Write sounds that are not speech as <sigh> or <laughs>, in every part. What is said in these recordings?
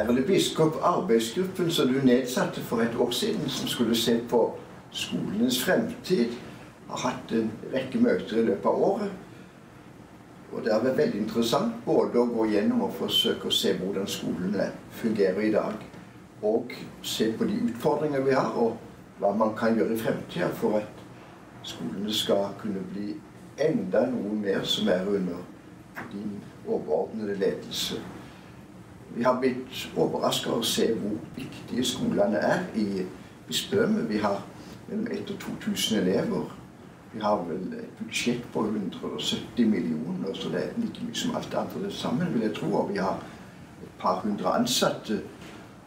Ærede biskop, arbeidsgruppen som du nedsatte for et år siden, som skulle se på skolenes fremtid, har hatt en rekke møter i løpet av året. Og det har vært veldig interessant både å gå gjennom og forsøke å se hvordan skolene fungerer i dag, og se på de utfordringer vi har, og hva man kan gjøre i fremtida for at skolene skal kunne bli enda noe mer som er under din overordnede ledelse. Vi har blitt overraska over å se hvor viktige skolene er i bispedømmet. Vi har mellom 1000 og 2000 elever. Vi har vel et budsjett på 170 millioner, så det er like mye som alt det andre sammen, vil jeg tro. Og vi har et par hundre ansatte.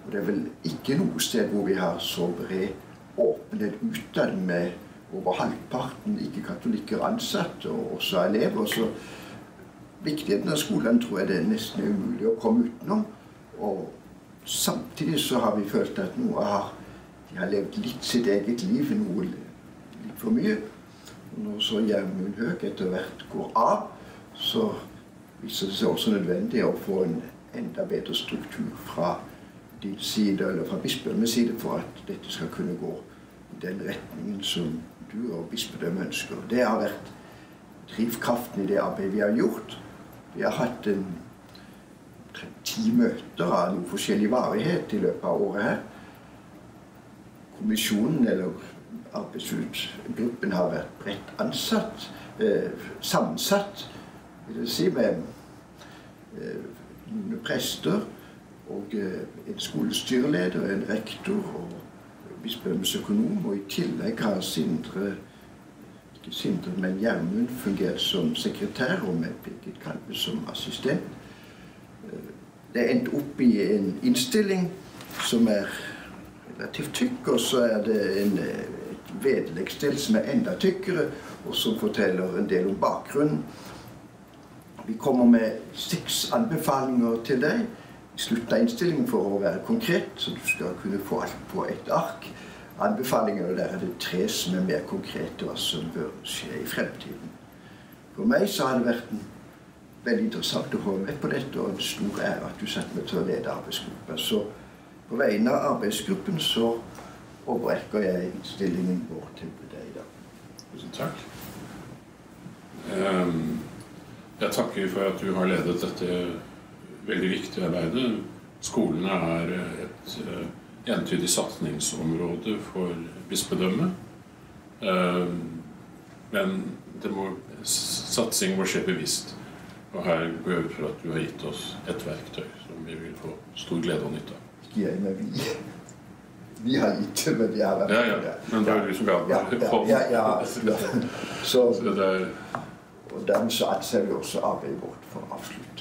Og det er vel ikke noe sted hvor vi har så bred åpenhet utad med over halvparten ikke-katolikker ansatte, og også elever. Så viktigheten av skolen tror jeg det er nesten umulig å komme utenom. Og samtidig så har vi følt at noe har de har levd litt sitt eget liv, noe litt for mye. Og når så Gjermund Høeg etter hvert går av, så viser det seg også nødvendig å få en enda bedre struktur fra din side, eller fra bispedømmets side, for at dette skal kunne gå i den retningen som du og bispedømmet ønsker. Det har vært drivkraften i det arbeidet vi har gjort. Vi har hatt en ti møter av noe forskjellig varighet i løpet av året her. Kommisjonen, eller arbeidsgruppen, har vært bredt ansatt, eh, sammensatt, vil jeg si, med eh, prester og eh, en skolestyreleder, en rektor og bispedømmets økonom. Og i tillegg har Sindre Sindre, men Gjermund fungert som sekretær, og med Birgit Kalve som assistent. Det endte opp i en innstilling som er relativt tykk, og så er det en, et vedleggsdel som er enda tykkere, og som forteller en del om bakgrunnen. Vi kommer med seks anbefalinger til deg i slutten av innstillingen for å være konkret, så du skal kunne få alt på ett ark. Anbefalingene der er det tre som er mer konkrete, hva som bør skje i fremtiden. For meg så har det vært en veldig interessant å holde med på dette, og en stor ære at du satte meg til å lede arbeidsgruppen. Så på vegne av arbeidsgruppen så overrekker jeg innstillingen vår til deg i dag. Tusen takk. Ehm, jeg takker for at du har ledet dette veldig viktige arbeidet. Skolene er et eh, entydig satsingsområde for bispedømmet. Ehm, men må, satsing må skje bevisst. Og her går jeg ut fra at du har gitt oss et verktøy som vi vil få stor glede og nytte av. Ikke jeg, men vi. Vi har gitt det, men vi har vært Ja, ja. Men det er du som ga ja, ja, <laughs> ja, ja. Så, Så det er og dermed så anser vi også arbeidet vårt for avsluttet.